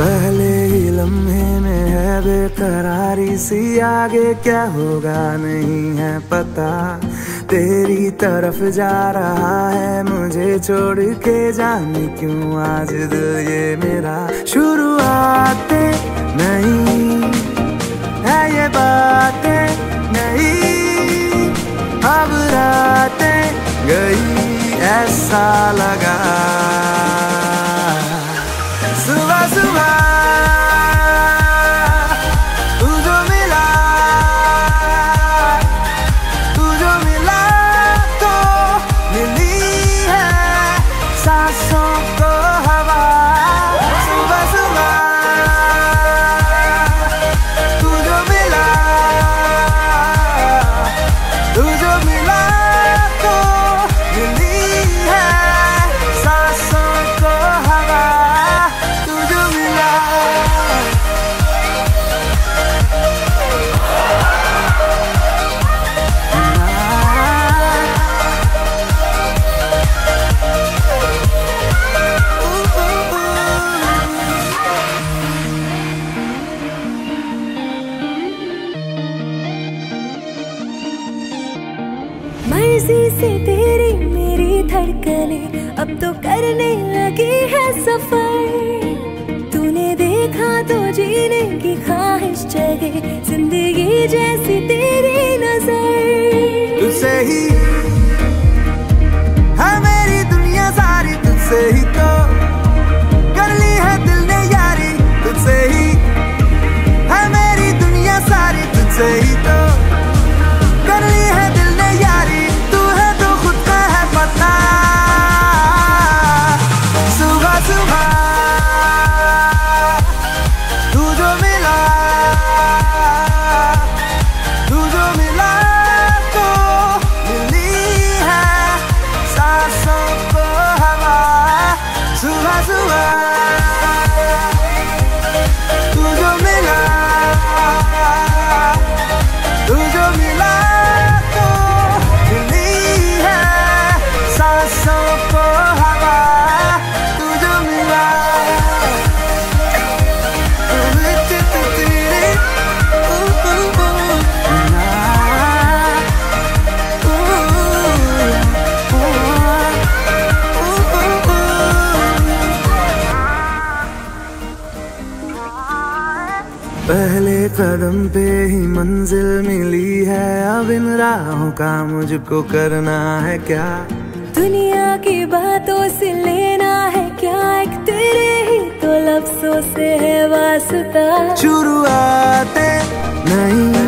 पहले ही लम्हे में है बेकरारी, सी आगे क्या होगा नहीं है पता। तेरी तरफ़ जा रहा है, मुझे छोड़ के जाने क्यों? आज दिल ये मेरा शुरुआत नहीं है, ये बातें नहीं। अब रातें गई, ऐसा लगा। मर्ज़ी से तेरी मेरी धड़कने, अब तो करने लगी है सफ़र। तूने देखा तो जीने की ख्वाहिश जगे, ज़िंदगी कदम पे ही मंजिल मिली है। अब इन राहों का मुझको करना है क्या? दुनिया की बातों से लेना है क्या? एक तेरे ही तो लफ्जों से है वास्ता। शुरुआत नहीं